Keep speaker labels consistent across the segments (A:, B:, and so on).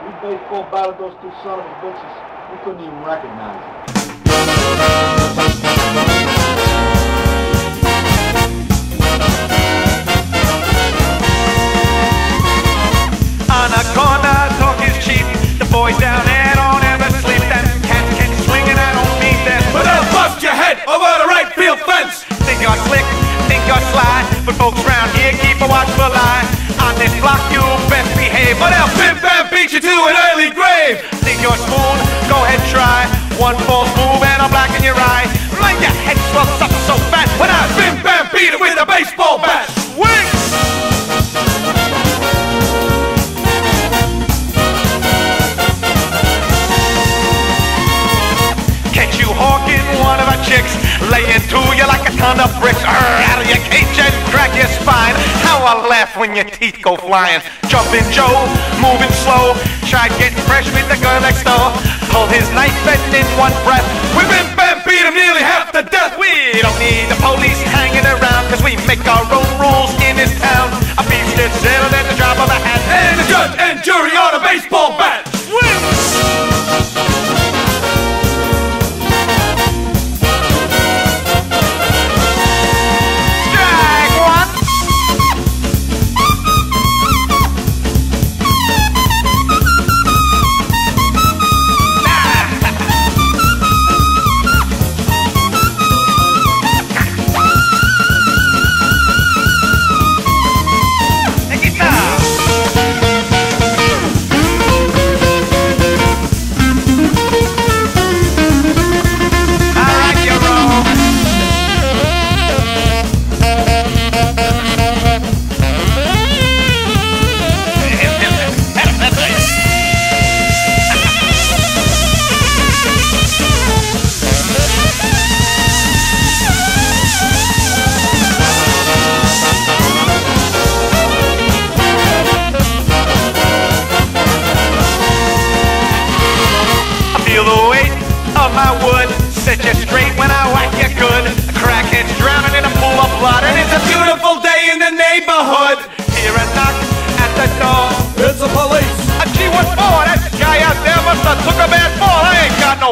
A: We baseball battled those two son of a bitches. We couldn't even recognize them.
B: On a corner, talk is cheap. The boys down there don't ever sleep. Them cats can swing and I don't mean that.
C: But they'll bust your head over the right field fence.
B: Think you're slick, think you're sly. But folks round here keep a watchful eye. On this block, you best behave. But they'll
C: Pimp and beat you to an early grave.
B: think you're smooth, go ahead, try. One false move and I'll blacken your eye. Mind your head swells up so fat.
C: When I pimp and beat it with a baseball bat.
B: Swing! Catch you hawking one of our chicks, laying to you like a ton of bricks. Arr, out of your cage I laugh when your teeth go flying. Jumping Joe, moving slow. Tried getting fresh with the girl next door. Pulled his knife and in one breath.
C: We pimp and beat him nearly half to death.
B: We don't need the police hanging around, cause we make our own rules in this town. A beef gets settled at the drop of a hat.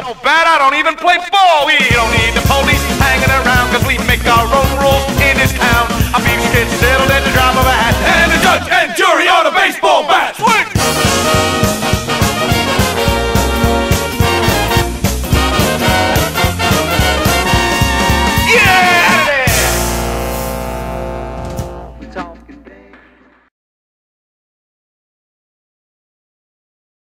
B: No bat. I don't even play ball. We don't need